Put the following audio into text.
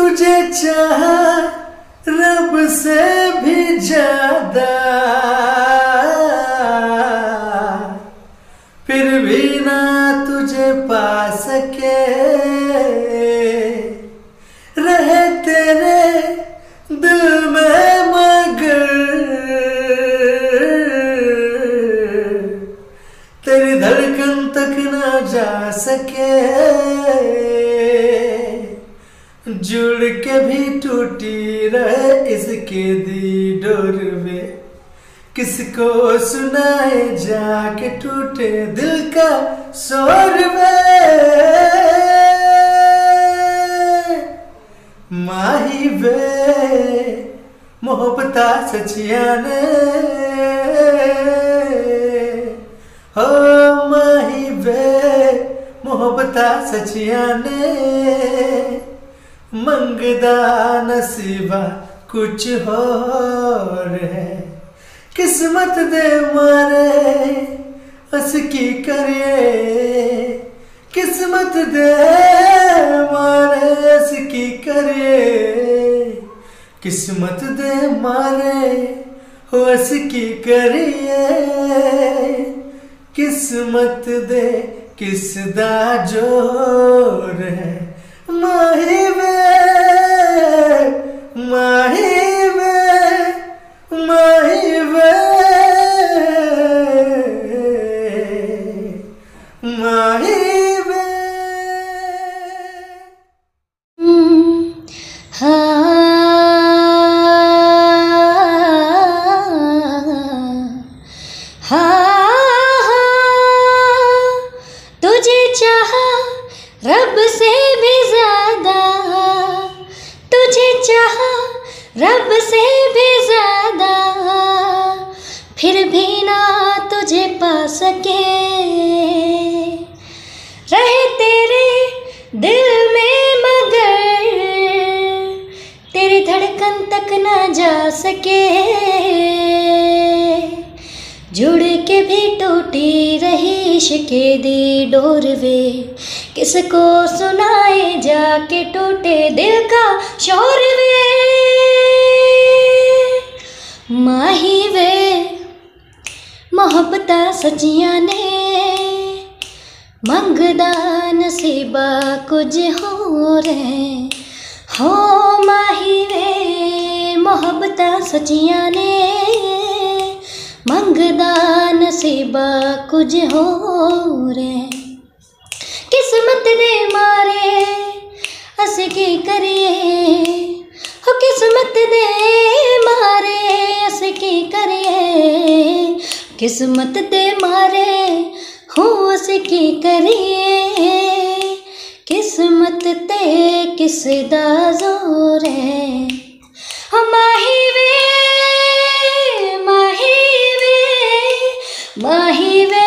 तुझे चाह रब से भी ज़्यादा। फिर भी ना तुझे पा सके। रहे तेरे दिल में मगर। तेरी धड़कन तक ना जा सके। जुड़ के भी टूटी रहे इसके दी डोर में। किसको सुनाए जाके टूटे दिल का शोर में? माही वे, मोहब्बता सचिया ने। हो माही वे, मोहब्बता सचिया ने। मंगदा नसीबा कुछ है। किस्मत दे मारे हंस की करिए किस्मत दे मारे हंस की करिए किस्मत दे मारे हंस की करिए किस्मत दे किस दा ज़ोर है। माही रब से भी ज़्यादा। तुझे चाह रब से भी ज़्यादा। फिर भी ना तुझे पा सके। रहे तेरे दिल में मगर, तेरी धड़कन तक ना जा सके। जुड़ के भी टूटी रही इश्के दी डोर वे किसको सुनाए जाके टूटे दिल का शोर वे? माही वे, मोहब्बता सचिया ने मंगदा नसीबा कुछ हो। रे हो माही वे, मोहब्बता सचिया ने मंगदा नसीबा कुछ हो। रे दे मारे? अस की करिए, हो किस्मत दे मारे अस की करिए, किस्मत दे मारे, हो अस की करिए। किस्मत ते किस दा ज़ोर है माही वे माही वे माही वे